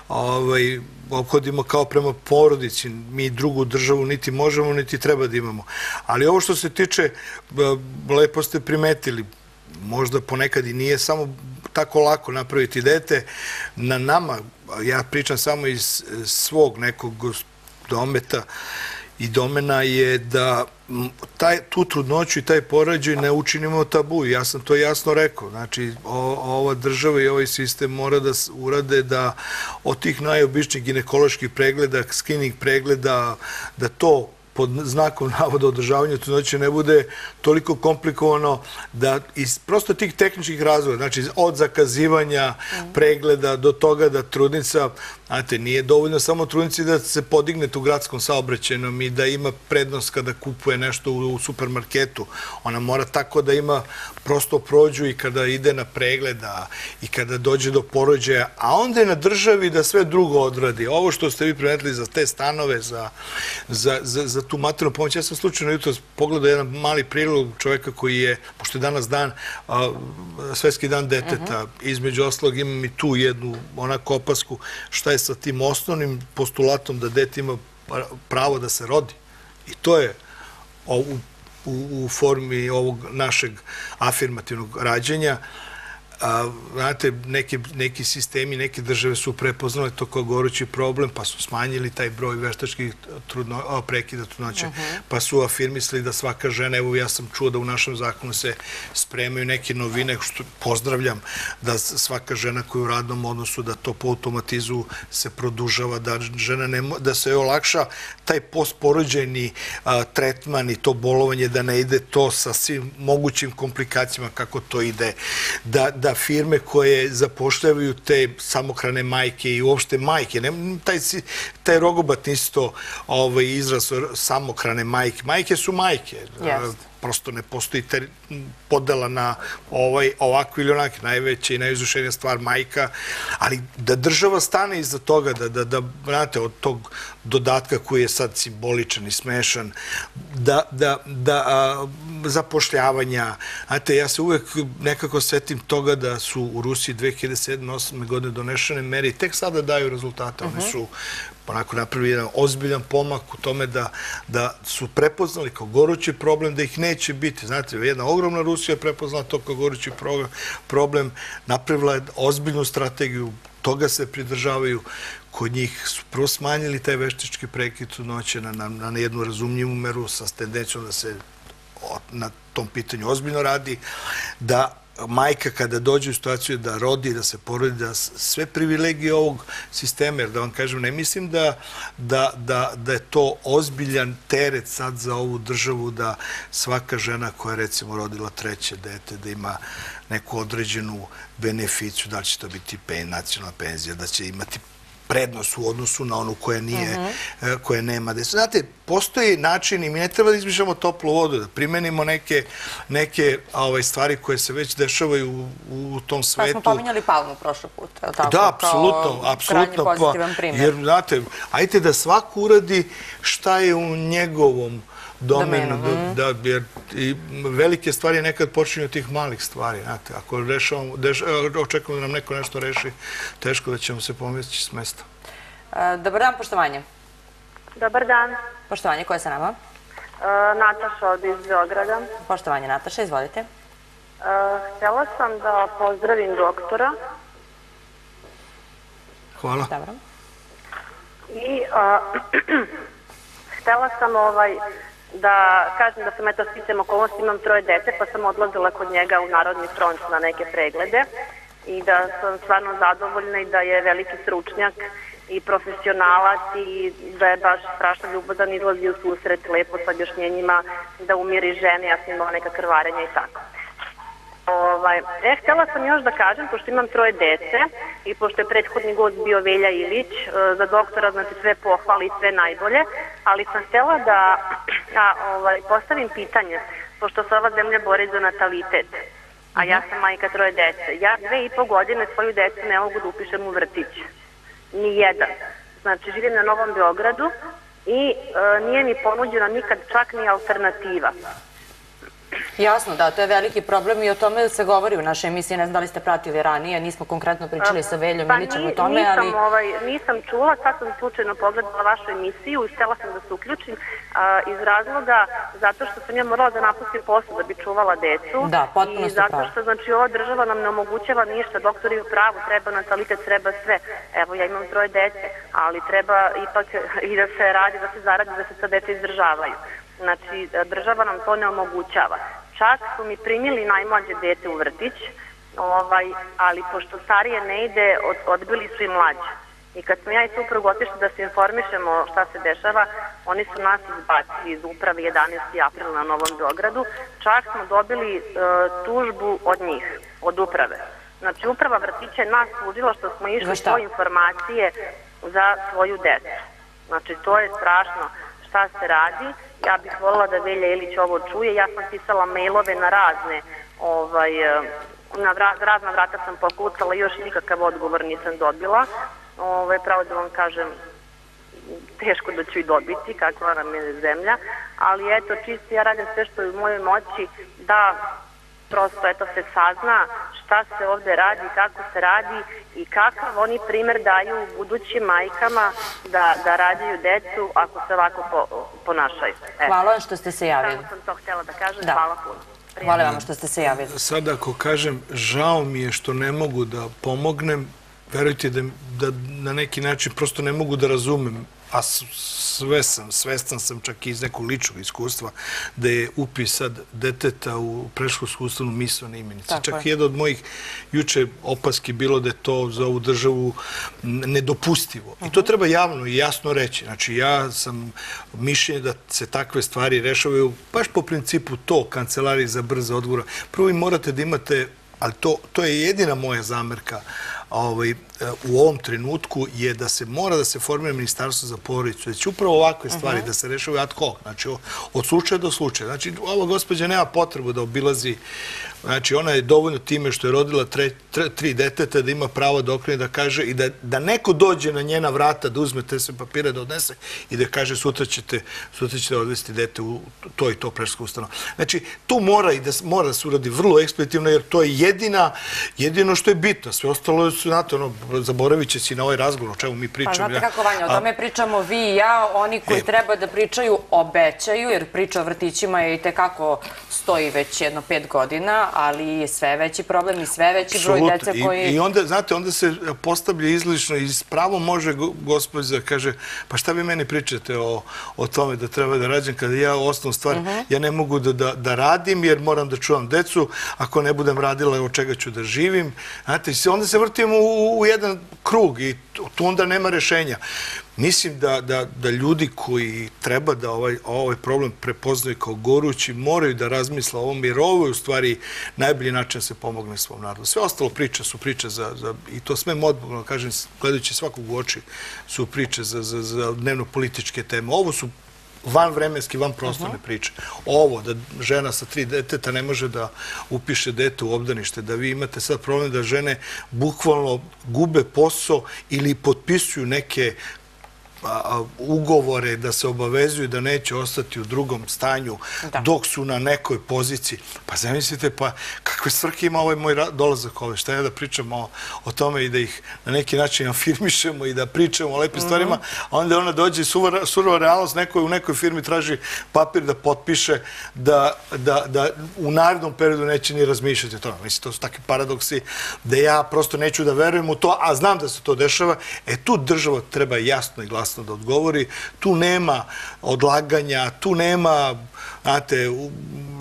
ovaj, obhodimo kao prema porodici. Mi drugu državu niti možemo, niti treba da imamo. Ali ovo što se tiče, b- lepo ste primetili, možda ponekad i nije samo tako lako napraviti dete. Na nama, ja pričam samo iz svog nekog dometa i domena je da taj, tu trudnoću i taj porađaj ne učinimo tabu. Ja sam to jasno rekao. Znači, ova država i ovaj sistem mora da urade da od tih najobičnijih ginekoloških pregleda, skining pregleda, da to pod znakom navoda održavanja trudnoće ne bude toliko komplikovano da iz prosto tih tehničkih razvoja, znači od zakazivanja pregleda do toga da trudnica, znate, nije dovoljno samo trudnici da se podigne tu gradskom saobraćenom i da ima prednost kada kupuje nešto u, u supermarketu. Ona mora tako da ima prosto prođu i kada ide na pregleda i kada dođe do porođaja, a onda je na državi da sve drugo odradi. Ovo što ste vi primetili za te stanove, za, za, za, za tu materijalnu pomoć, ja sam slučajno jutro pogledao jedan mali prilog čoveka koji je, pošto je danas dan, a, svetski dan deteta, između oslog imam i tu jednu onako opasku, šta je sa tim osnovnim postulatom da dete ima pravo da se rodi. I to je o- u, u, u formi ovog našeg afirmativnog rađenja. A, znate, neki, neki sistemi, neke države su prepoznale to kao gorući problem, pa su smanjili taj broj veštačkih trudno, a, prekida trudnoće, pa su afirmisali da svaka žena, evo ja sam čuo da u našem zakonu se spremaju neke novine, što pozdravljam, da svaka žena koja je u radnom odnosu, da to po automatizu se produžava, da žena ne, da se olakša taj postporođajni a, tretman i to bolovanje, da ne ide to sa svim mogućim komplikacijama kako to ide, da, da firme koje zapošljavaju te samohrane majke i uopšte majke, ne, taj, taj rogobat isto ovaj, izraz samohrane majke. Majke su majke. Jeste. Prosto ne postoji ter, podela na ovaj, ovako ili onako. Najveća i najizrušenija stvar majka, ali da država stane iza toga, da, da, da znate, od tog dodatka koji je sad simboličan i smešan, da, da, da a, zapošljavanja. Znate, ja se uvek nekako setim toga da su u Rusiji 2007-2008 godine donešene mere i tek sada daju rezultate. One su onako napravili jedan ozbiljan pomak u tome da, da su prepoznali kao gorući problem da ih neće biti. Znate, jedna ogromna Rusija je prepoznala to kao gorući problem, napravila je ozbiljnu strategiju, toga se pridržavaju kod njih su prvo smanjili taj veštački prekid trudnoće na, na, na jednu razumljivu meru sa tendencijom da se na tom pitanju ozbiljno radi, da majka kada dođe u situaciju da rodi, da se porodi, da sve privilegije ovog sistema, jer da vam kažem, ne mislim da, da, da, da je to ozbiljan teret sad za ovu državu da svaka žena koja je recimo rodila treće dete, da ima neku određenu beneficiju, da li će to biti nacionalna penzija, da će imati prednost u odnosu na onu koja nije, e, koja nema. Znate, postoji način i mi ne treba da izmišljamo toplu vodu, da primenimo neke, neke ovaj, stvari koje se već dešavaju u, u tom Pa svetu. smo pominjali Palmu prošle put, je tako? Da, apsolutno, apsolutno. Primjer. Jer, znate, ajte da svako uradi šta je u njegovom domenu, Domenu, da, da, jer i velike stvari nekad počinju od tih malih stvari, znate, ako rešavamo, deš, očekujemo da nam neko nešto reši, teško da ćemo se pomesti s mesta. E, Dobar dan, poštovanje. Dobar dan, Poštovanje, ko je sa nama? E, Nataša od iz Beograda. Poštovanje, Nataša, izvolite. E, Htjela sam da pozdravim doktora Hvala. Dobro. i a, htjela sam ovaj, da kažem da sam eto sticam okolnosti, imam troje dete pa sam odlazila kod njega u Narodni front na neke preglede i da sam stvarno zadovoljna i da je veliki stručnjak i profesionalac i da je baš strašno ljubazan, izlazi u susret lepo sa objašnjenjima da umiri žene, ja sam imala neka krvarenja i tako. Ovaj, e, htjela sam još da kažem, pošto imam troje dece i pošto je prethodni god bio Velja Ilić, e, za doktora znači sve pohvali i sve najbolje, ali sam htjela da a, ovaj, postavim pitanje, pošto se ova zemlja bori za natalitet, a ja sam majka troje dece. Ja dve i po godine svoju decu ne mogu da upišem u vrtić. Ni jedan. Znači, živim na Novom Beogradu i e, nije mi ponuđena nikad čak ni alternativa. Jasno, da, to je veliki problem i o tome se govori u našoj emisiji. Ne znam da li ste pratili ranije, nismo konkretno pričali sa Veljom Pa Ilićem o tome, nisam, ali... ovaj, nisam čula, sad sam slučajno pogledala vašu emisiju i htjela sam da se uključim a, iz razloga zato što sam ja morala da napustim posao da bi čuvala decu. Da, potpuno I zato što znači ova država nam ne omogućava ništa, doktori u pravu, treba natalitet, treba sve. Evo ja imam troje dece, ali treba ipak i da se radi, da se zaradi, da se sa dete izdržavaju. Znači, država nam to ne omogućava. Čak su mi primili najmlađe dete u vrtić, ovaj, ali pošto starije ne ide, od, odbili su i mlađe. I kad smo ja i suprug otišli da se informišemo šta se dešava, oni su nas izbacili iz uprave 11. aprila na Novom Beogradu. Čak smo dobili e, tužbu od njih, od uprave. Znači, uprava vrtića je nas tužila što smo išli po informacije za svoju decu. Znači, to je strašno šta se radi. Ja bih voljela da Velja Ilić ovo čuje. Ja sam pisala mailove na razne, ovaj, na vra, razna vrata sam pokucala, još nikakav odgovor nisam dobila. Ovaj, pravo da vam kažem, teško da ću i dobiti, kakva nam je zemlja, ali eto, čisto ja radim sve što je u mojoj moći da prosto eto se sazna šta se ovde radi, kako se radi i kakav oni primer daju budućim majkama da, da rađaju decu ako se ovako po, ponašaju. Eto, Hvala vam što ste se javili. Samo sam to htjela da kažem, Da. hvala puno. Hvala vam što ste se javili. Sad ako kažem, žao mi je što ne mogu da pomognem, verujte da, da na neki način prosto ne mogu da razumem, a sve sam, svestan sam čak i iz nekog ličnog iskustva, da je upis sad deteta u preškolsku ustanu mislena imenica. Čak je. jedna od mojih juče opaski bilo da je to za ovu državu nedopustivo. I to treba javno i jasno reći. Znači, ja sam mišljenje da se takve stvari rešavaju baš po principu to, kancelariji za brze odgovore. Prvo vi morate da imate, ali to, to je jedina moja zamerka ovaj, u ovom trenutku je da se mora da se formira ministarstvo za porodicu. Da će upravo ovakve stvari da se rešavaju ad hoc, znači od slučaja do slučaja. Znači, ova gospođa nema potrebu da obilazi Znači, ona je dovoljno time što je rodila tre, tre- tri deteta da ima pravo da okrene da kaže i da, da neko dođe na njena vrata da uzme te sve papire da odnese i da kaže sutra ćete, sutra ćete odvesti dete u to i to preško ustanovo. Znači, tu mora i da mora da se uradi vrlo ekspeditivno jer to je jedina, jedino što je bitno. Sve ostalo su, znate, ono, zaboravit će si na ovaj razgovor o čemu mi Pa pričamo. znate Ja- kako, Vanja, o tome pričamo vi i ja, oni koji E. treba da pričaju obećaju, jer priča o vrtićima je i tekako stoji već jedno pet godina, ali je sve veći problem i sve veći broj dece koji... I onda, znate, onda se postavlja izlično i s pravom može go- gospođa kaže, pa šta vi meni pričate o, o tome da treba da rađem kada ja osnovnu stvar, Mhm. ja ne mogu da, da, da radim jer moram da čuvam decu, ako ne budem radila od čega ću da živim. Znate, onda se vrtimo u, u jedan krug i tu, onda nema rešenja. Mislim da, da, da ljudi koji treba da ovaj, ovaj problem prepoznaju kao gorući moraju da razmisle o ovom jer ovo je u stvari najbolji način da se pomogne svom narodu. Sve ostalo priče su priče za, za i to smem odbogno, kažem, gledajući svakog u oči, su priče za, za dnevno političke teme. Ovo su van vremenski, van prostorne priče. Ovo, da žena sa tri deteta ne može da upiše dete u obdanište, da vi imate sad problem da žene bukvalno gube posao ili potpisuju neke a, ugovore da se obavezuju da neće ostati u drugom stanju Da. dok su na nekoj poziciji. Pa zamislite, pa kakve svrke ima ovaj moj dolazak ovde? Šta ja da pričam o, o tome i da ih na neki način afirmišemo i da pričamo o lepim stvarima, a onda ona dođe i surova, realnost, neko u nekoj firmi traži papir da potpiše da, da, da u narednom periodu neće ni razmišljati o tome. Mislim, to su takvi paradoksi da ja prosto neću da verujem u to, a znam da se to dešava. E, tu država treba jasno i glasno da odgovori. Tu nema odlaganja, tu nema, znate,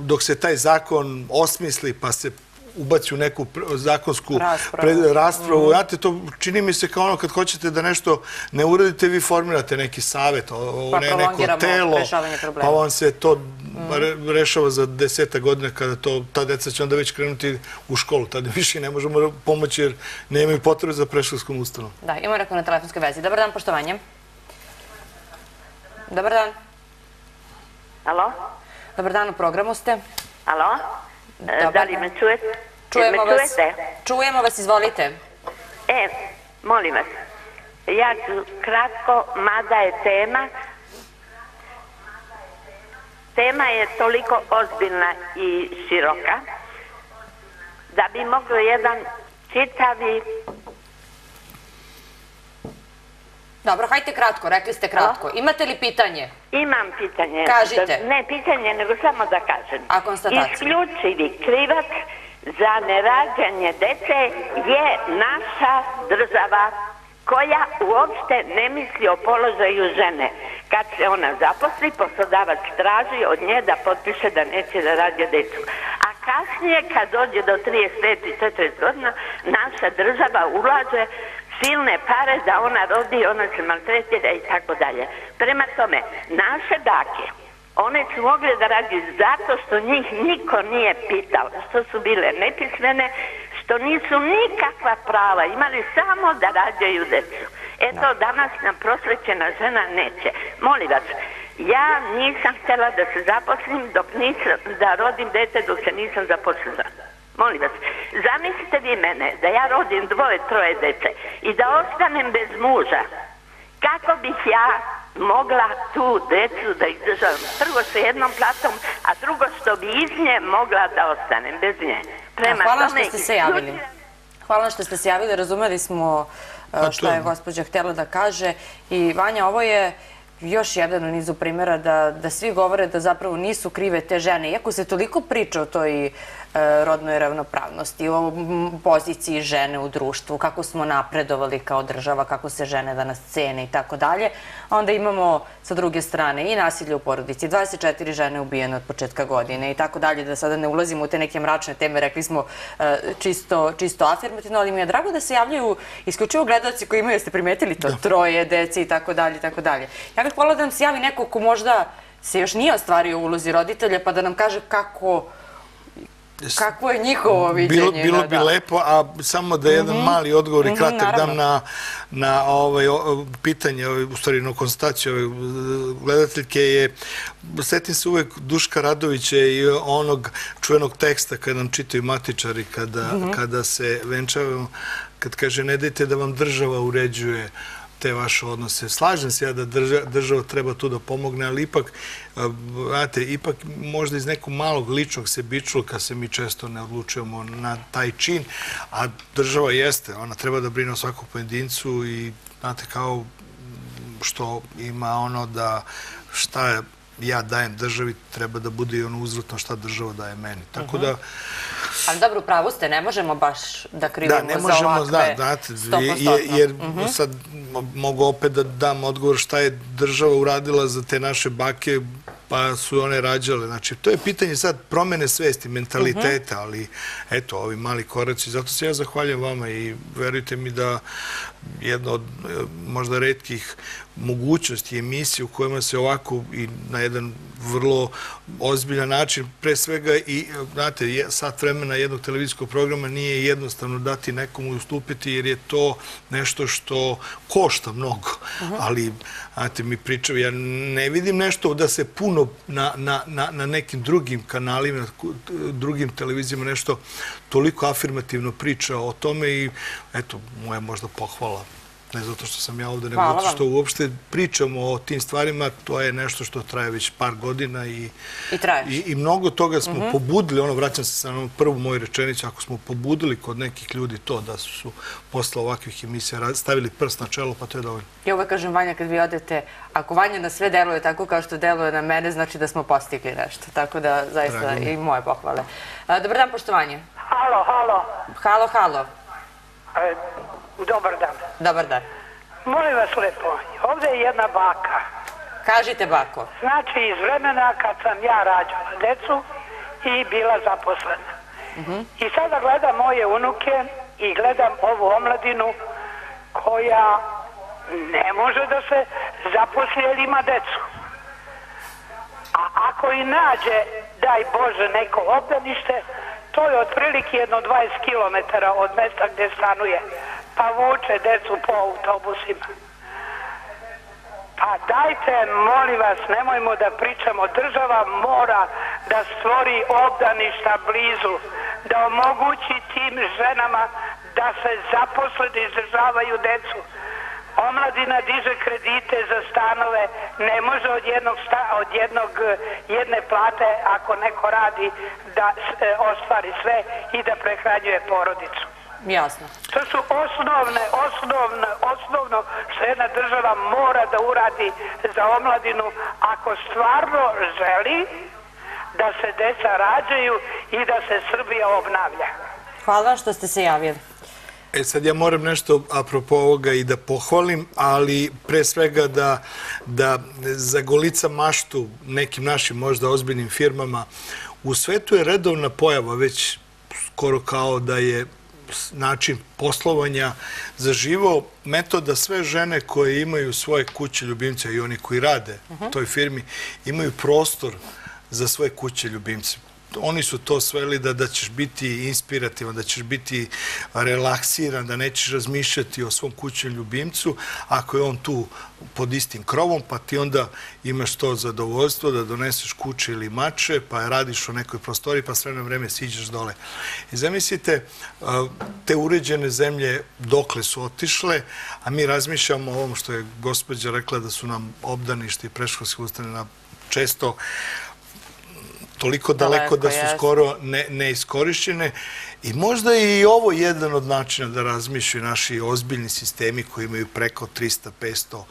dok se taj zakon osmisli pa se ubaci u neku zakonsku Raspravu. raspravu. Znate, to čini mi se kao ono kad hoćete da nešto ne uradite, vi formirate neki savet, o, Pa ne, neko telo, pa vam se to re- rešava za deseta godina kada to, ta deca će onda već krenuti u školu. Tada više ne možemo pomoći jer nemaju potrebe za preškolskom ustanovom. Da, imamo neko na telefonskoj vezi. Dobar dan, poštovanje. Dobar dan. Alo? Dobar dan, u programu ste. Alo? Dobar da li me čujete? Čujemo me vas. čujete? Čujemo vas, izvolite. E, molim vas. Ja ću kratko, mada je tema. Tema je toliko ozbiljna i široka da bi moglo jedan čitavi Dobro, hajte kratko, rekli ste kratko. Imate li pitanje? Imam pitanje. Kažite. Ne pitanje, nego samo da kažem. A konstatacija? Isključivi krivac za nerađanje dece je naša država koja uopšte ne misli o položaju žene. Kad se ona zaposli, poslodavac traži od nje da potpiše da neće da rađe decu. A kasnije, kad dođe do 35 i 40 godina, naša država ulaže silne pare da ona rodi, ona se maltretira i tako dalje. Prema tome, naše bake, one su mogle da radi zato što njih niko nije pitao, što su bile nepismene, što nisu nikakva prava, imali samo da rađaju decu. Eto, danas nam prosvećena žena neće. Molim vas, ja nisam htjela da se zaposlim dok nisam, da rodim dete dok se nisam zaposlila. Molim vas, zamislite vi mene da ja rodim dvoje, troje dece i da ostanem bez muža. Kako bih ja mogla tu decu da izdržavam? Prvo sa jednom platom, a drugo što bi iz nje mogla da ostanem bez nje. Prema Hvala tome, što ste se javili. Hvala što ste se javili, razumeli smo uh, Pa šta je gospođa htjela da kaže. I Vanja, ovo je još jedan u nizu primjera da, da svi govore da zapravo nisu krive te žene. Iako se toliko priča o toj e, rodnoj ravnopravnosti, o poziciji žene u društvu, kako smo napredovali kao država, kako se žene danas cene i tako dalje, a onda imamo sa druge strane i nasilje u porodici, 24 žene ubijene od početka godine i tako dalje, da sada ne ulazimo u te neke mračne teme, rekli smo e, čisto, čisto afirmativno, ali mi je drago da se javljaju isključivo gledalci koji imaju, jeste primetili to, troje, deci i tako dalje i tako dalje. Ja bih volila da nam se javi neko ko možda se još nije ostvario u ulozi roditelja, pa da nam kaže kako Kakvo je njihovo viđenje? Bilo, bilo da, bi da. lepo, a samo da jedan mali odgovor i Mhm, kratak dam na, na ovaj, o- pitanje, ovaj, u stvari na konstataciju ove gledateljke je, setim se uvek Duška Radovića i onog čuvenog teksta kada nam čitaju matičari, kada, Mhm. kada se venčavamo, kad kaže ne dajte da vam država uređuje te vaše odnose. Slažem se ja da drža, država treba tu da pomogne, ali ipak, znate, ipak možda iz nekog malog ličnog sebičluka se mi često ne odlučujemo na taj čin, a država jeste, ona treba da brine o svakom pojedincu i, znate, kao što ima ono da šta ja dajem državi, treba da bude i ono uzvratno šta država daje meni. Tako da, Ali dobro, u pravu ste, ne možemo baš da krivimo da, ne za možemo, ovakve zna, znate, jer, jer sad mo- mogu opet da dam odgovor šta je država uradila za te naše bake, pa su one rađale. Znači, to je pitanje sad promene svesti, mentaliteta, ali eto, ovi mali koraci. Zato se ja zahvaljujem vama i verujte mi da jedna od e, možda redkih mogućnosti emisije u kojima se ovako i na jedan vrlo ozbiljan način, pre svega i, e, znate, sat vremena jednog televizijskog programa nije jednostavno dati nekomu i ustupiti, jer je to nešto što košta mnogo. Ali, znate, mi pričamo, ja ne vidim nešto da se puno na, na, na, nekim drugim kanalima, drugim televizijama nešto toliko afirmativno priča o tome i, eto, moja možda pohvala ne zato što sam ja ovde, nego Hvala zato što uopšte pričamo o tim stvarima, to je nešto što traje već par godina i, I i, i mnogo toga smo Mhm. pobudili, ono, vraćam se sa onom prvu moju rečenicu, ako smo pobudili kod nekih ljudi to da su posle ovakvih emisija stavili prst na čelo, pa to je dovoljno. Ja uvek kažem Vanja kad vi odete, ako Vanja na sve deluje tako kao što deluje na mene, znači da smo postigli nešto. Tako da zaista i moje pohvale. Dobar dan, poštovanje. Halo, halo, Halo, halo. e, dobar dan. Dobar dan. Molim vas lepo, ovde je jedna baka. Kažite, bako. Znači iz vremena kad sam ja rađala decu i bila zaposlena. I sada gledam moje unuke i gledam ovu omladinu koja ne može da se zaposli jer ima decu. A ako i nađe, daj Bože, neko obdanište, to je otprilike jedno 20 km od mesta gde stanuje. Pa vuče decu po autobusima. Pa dajte, molim vas, nemojmo da pričamo. Država mora da stvori obdaništa blizu, da omogući tim ženama da se zaposle, da izdržavaju decu. Omladina diže kredite za stanove, ne može od jednog, sta, od jednog eh, jedne plate ako neko radi da eh, ostvari sve i da prehranjuje porodicu. Jasno. To su osnovne, osnovne, osnovno što jedna država mora da uradi za omladinu ako stvarno želi da se deca rađaju i da se Srbija obnavlja. Hvala što ste se javili. E sad ja moram nešto apropo ovoga i da pohvalim, ali pre svega da, da zagolica maštu nekim našim možda ozbiljnim firmama. U svetu je redovna pojava, već skoro kao da je način poslovanja za živo metoda sve žene koje imaju svoje kuće ljubimce i oni koji rade u toj firmi imaju prostor za svoje kuće ljubimce oni su to sveli da, da ćeš biti inspirativan, da ćeš biti relaksiran, da nećeš razmišljati o svom kućnom ljubimcu, ako je on tu pod istim krovom, pa ti onda imaš to zadovoljstvo da doneseš kuće ili mače, pa radiš u nekoj prostori, pa sve na vreme siđeš dole. I zamislite, te uređene zemlje dokle su otišle, a mi razmišljamo o ovom što je gospođa rekla da su nam obdaništi i preškolske ustane često toliko daleko, da su skoro ne, neiskorišćene. I možda je i ovo jedan od načina da razmišljaju naši ozbiljni sistemi koji imaju preko 300-500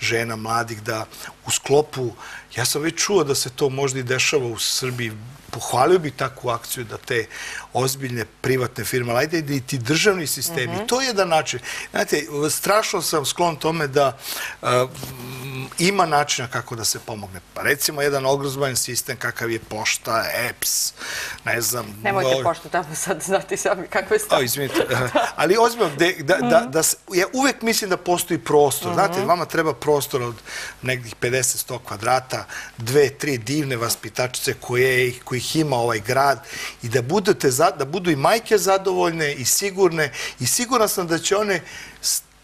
žena mladih da u sklopu, ja sam već čuo da se to možda i dešava u Srbiji, pohvalio bih takvu akciju da te ozbiljne privatne firme, ali ajde i ti državni sistemi, to je jedan način. Znate, strašno sam sklon tome da ima načina kako da se pomogne. Pa recimo jedan ogrozban sistem kakav je pošta, EPS, ne znam... Nemojte poštu tamo sad znati sami kakve stavite. O, izvinite. Ali ozbiljno, da, da, da, ja uvek mislim da postoji prostor. Znate, vama treba prostor od nekih 50-100 kvadrata, dve, tri divne vaspitačice koje, kojih ima ovaj grad i da, budete, da budu i majke zadovoljne i sigurne i siguran sam da će one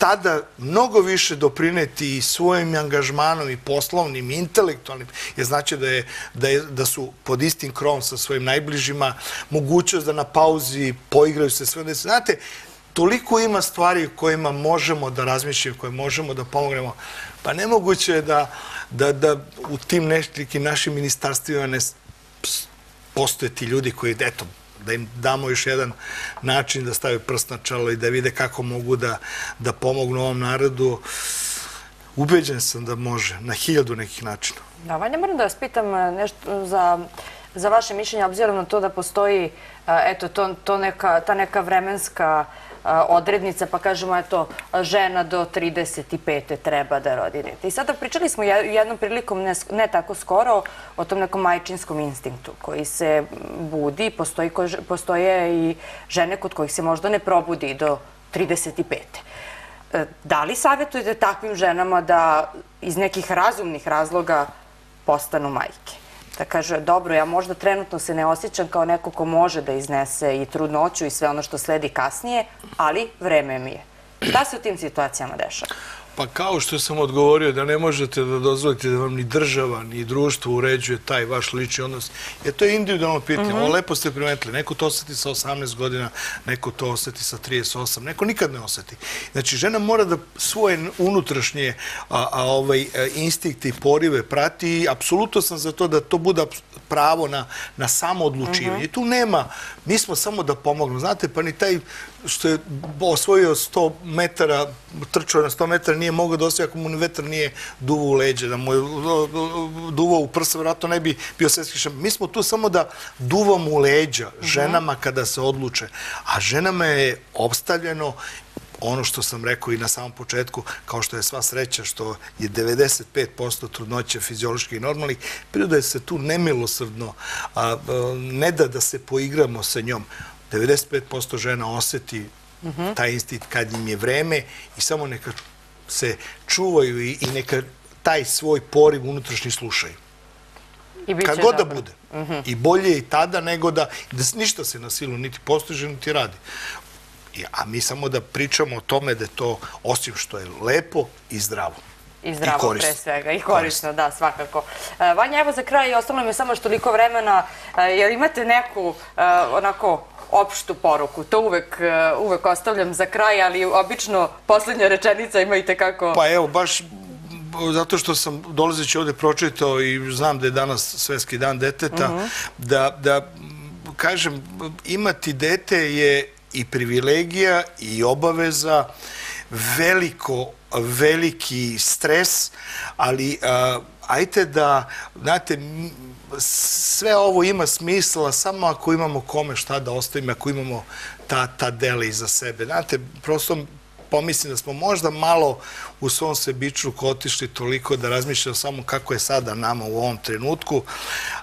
tada mnogo više doprineti i svojim angažmanom i poslovnim i intelektualnim, jer znači da, je, da, je, da su pod istim krovom sa svojim najbližima, mogućnost da na pauzi poigraju se sve. Znate, toliko ima stvari kojima možemo da razmišljamo, koje možemo da pomognemo. Pa nemoguće je da, da, da u tim nekim našim ministarstvima ne postoje ti ljudi koji, eto, da im damo još jedan način da stave prst na čelo i da vide kako mogu da, da pomognu ovom narodu. Ubeđen sam da može, na hiljadu nekih načina. Da, Vanja, moram da vas pitam e, nešto za, za vaše mišljenje, obzirom na to da postoji e, eto, to, to neka, ta neka vremenska odrednica, pa kažemo, eto, žena do 35. treba da rodi dete. I sada pričali smo jednom prilikom, ne, tako skoro, o tom nekom majčinskom instinktu koji se budi, postoji, postoje i žene kod kojih se možda ne probudi do 35. E, da li savjetujete takvim ženama da iz nekih razumnih razloga postanu majke? Da kaže, dobro, ja možda trenutno se ne osjećam kao neko ko može da iznese i trudnoću i sve ono što sledi kasnije, ali vreme mi je. Šta se u tim situacijama dešava? Pa kao što sam odgovorio da ne možete da dozvolite da vam ni država, ni društvo uređuje taj vaš lični odnos, jer to je individualno pitanje. Ovo lepo ste primetili. Neko to oseti sa 18 godina, neko to oseti sa 38, neko nikad ne oseti. Znači, žena mora da svoje unutrašnje a, a, ovaj, instinkte i porive prati i apsolutno sam za to da to bude pravo na, na samo odlučivanje. Tu nema, mi smo samo da pomognemo. Znate, pa ni taj što je osvojio 100 metara, trčao na 100 metara, nije mogao da osvoji ako mu vetar nije duvao u leđe, da mu je duvao u prsa, vratno ne bi bio svetski šampion. Mi smo tu samo da duvamo u leđa ženama kada se odluče, a ženama je obstavljeno ono što sam rekao i na samom početku, kao što je sva sreća, što je 95% trudnoće fiziološki i normalnih, priroda je se tu nemilosrdno, a, ne da da se poigramo sa njom. 95% žena oseti taj instinkt kad im je vreme i samo neka se čuvaju i, neka taj svoj poriv unutrašnji slušaju. Kad god da bude. I bolje i tada nego da, da ništa se na silu niti postiže, niti radi. A mi samo da pričamo o tome da je to, osim što je lepo i zdravo. I zdravo pre svega, i korisno, da, svakako. E, Vanja, evo za kraj, ostalo mi je samo što toliko vremena, e, jel imate neku, e, onako, opštu poruku. To uvek, e, uvek ostavljam za kraj, ali obično poslednja rečenica ima i tekako... Pa evo, baš zato što sam dolazeći ovde pročitao i znam da je danas Svetski dan deteta, Mhm. da, da kažem, imati dete je i privilegija i obaveza, veliko, veliki stres, ali ajte da, znate, sve ovo ima smisla samo ako imamo kome šta da ostavimo, ako imamo ta, ta dela iza sebe. Znate, prosto pomislim da smo možda malo u svom sebičluku otišli toliko da razmišljamo samo kako je sada nama u ovom trenutku,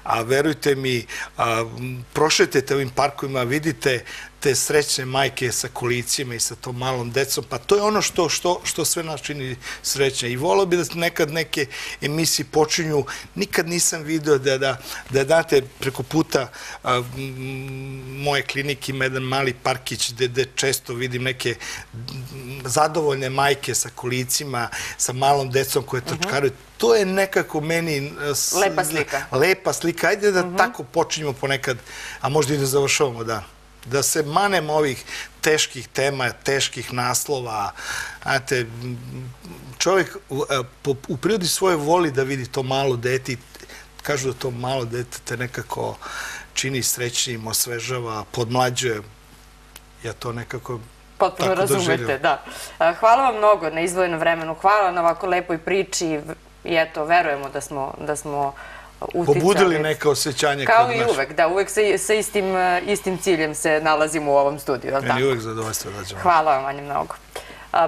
a verujte mi, a, prošetajte ovim parkovima, vidite te srećne majke sa kolicima i sa tom malom decom, pa to je ono što, što, što sve nas čini srećne. I volao bi da nekad neke emisije počinju, nikad nisam video da, da, da date preko puta moje klinike ima jedan mali parkić gde, gde često vidim neke zadovoljne majke sa kolicima, sa malom decom koje trčkaraju. To je nekako meni... s- Lepa slika. Lepa slika. Ajde da tako počinjemo ponekad, a možda i da završavamo dan da se manemo ovih teških tema, teških naslova. Znate, čovjek u, e, u prirodi svoje voli da vidi to malo dete i kažu da to malo dete te nekako čini srećnijim, osvežava, podmlađuje. Ja to nekako Potpuno tako razumete, da. A, Hvala vam mnogo na izdvojenom vremenu, hvala na ovako lepoj priči i eto, verujemo da smo, da smo uticali. Pobudili neka osjećanja Kao i nas. uvek, da, uvek sa, sa istim, e, istim ciljem se nalazimo u ovom studiju, Meni uvek zadovoljstvo da ćemo. Hvala vam, Vanja, mnogo.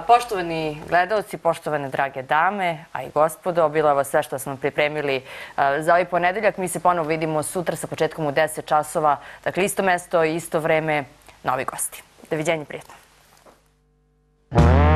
Poštovani gledalci, poštovane drage dame, a i gospodo, bilo ovo sve što smo pripremili za ovaj ponedeljak. Mi se ponovo vidimo sutra sa početkom u 10 časova. Dakle, isto mesto, isto vreme, novi gosti. Doviđenja, prijetno. you